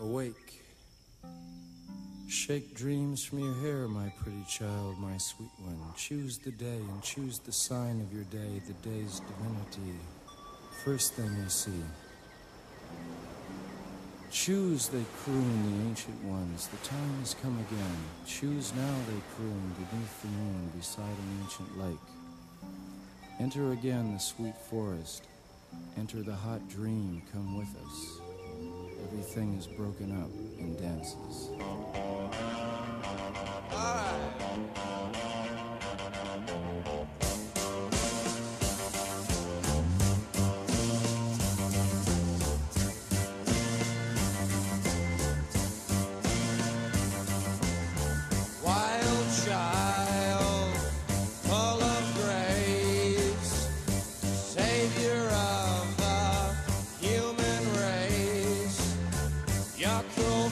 awake. Shake dreams from your hair, my pretty child, my sweet one. Choose the day and choose the sign of your day, the day's divinity. First thing you see. Choose, they croon, the ancient ones. The time has come again. Choose now, they croon, beneath the moon, beside an ancient lake. Enter again the sweet forest. Enter the hot dream, come with us. Everything is broken up in dances. Wild Your cruel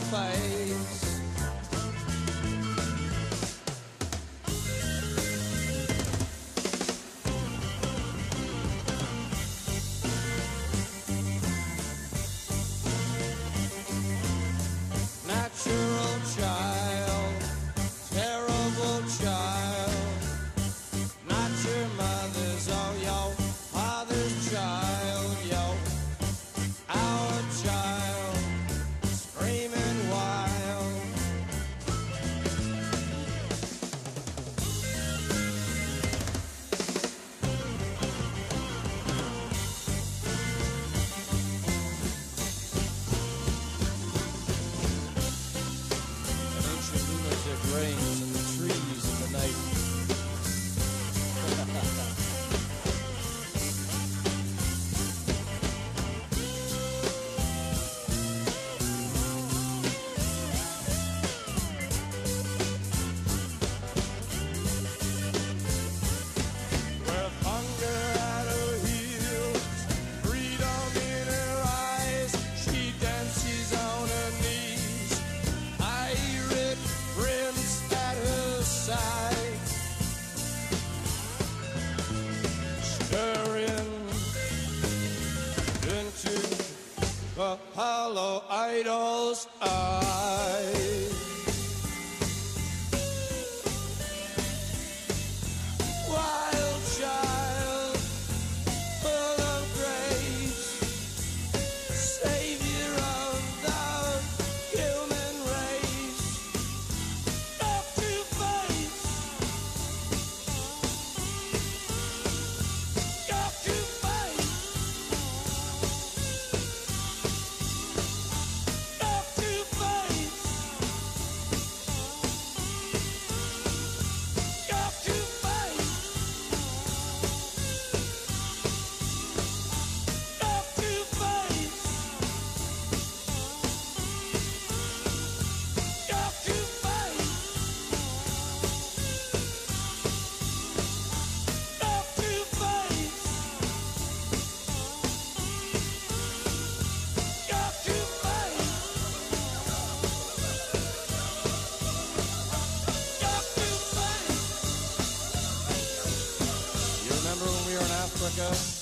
the hollow idol's eyes. Africa?